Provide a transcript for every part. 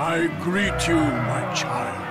I greet you, my child.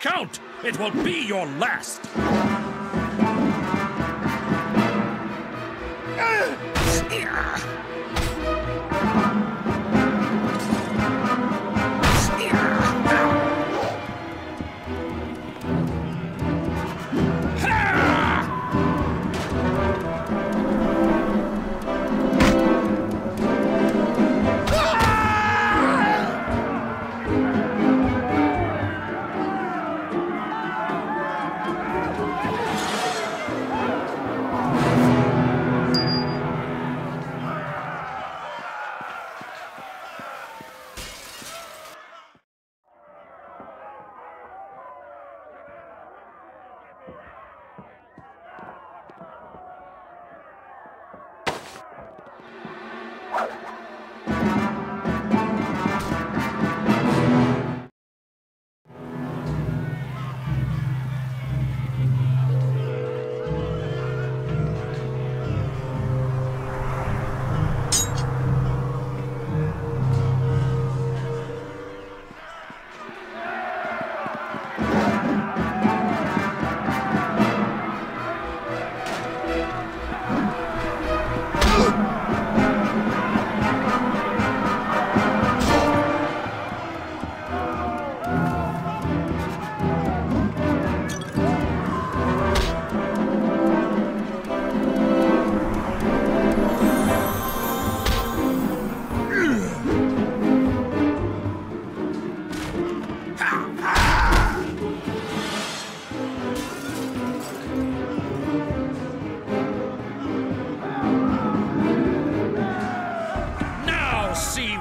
count. It will be your last. Uh, yeah.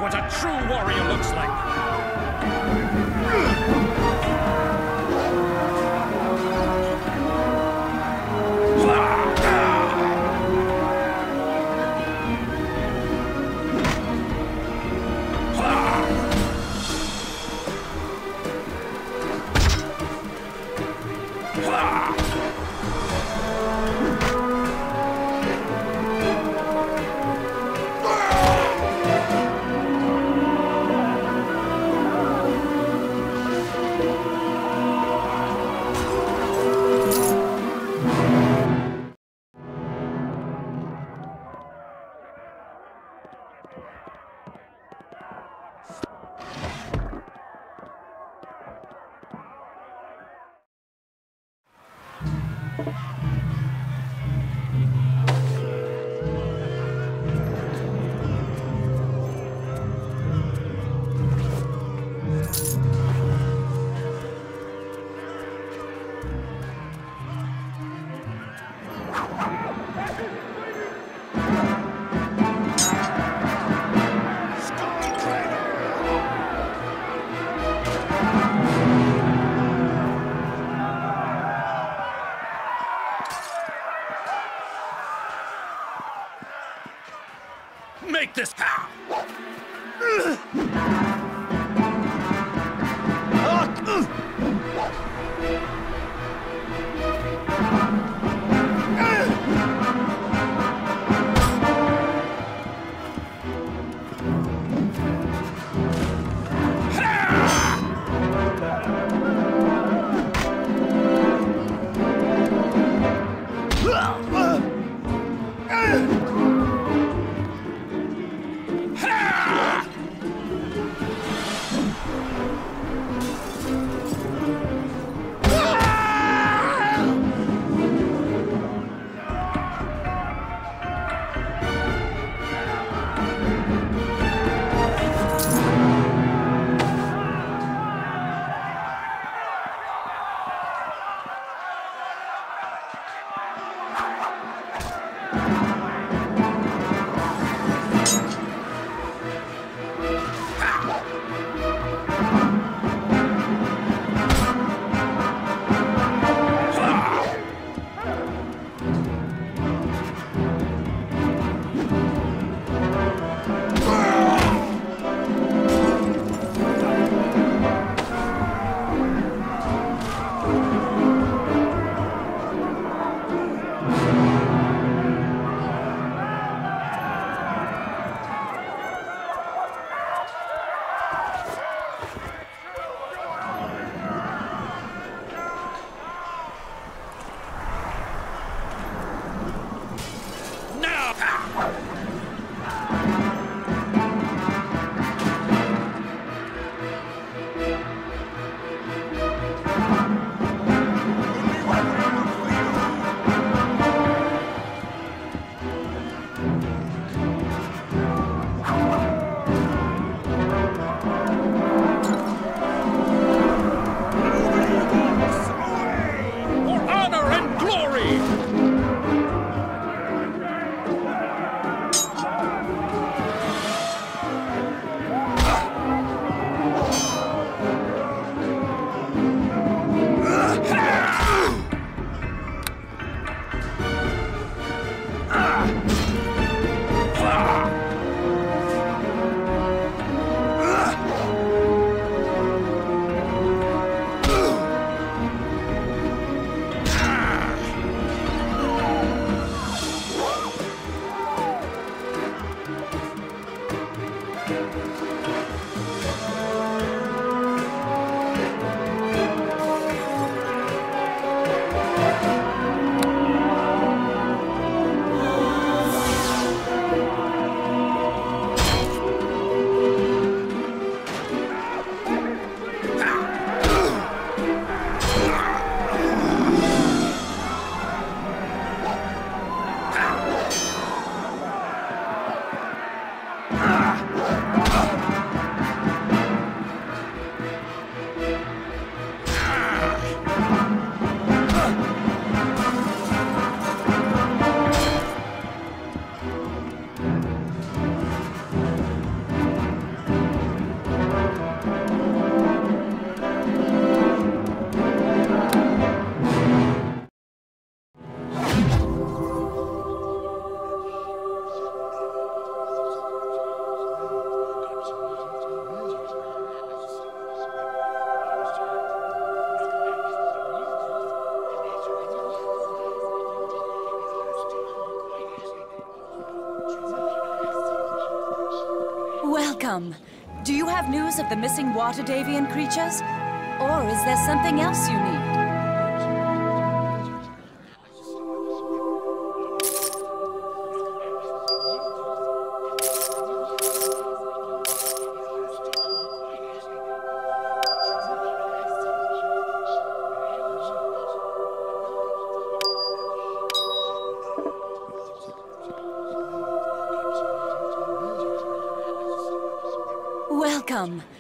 what a true warrior looks like. Welcome. Do you have news of the missing Waterdhavian creatures? Or is there something else you need? Welcome.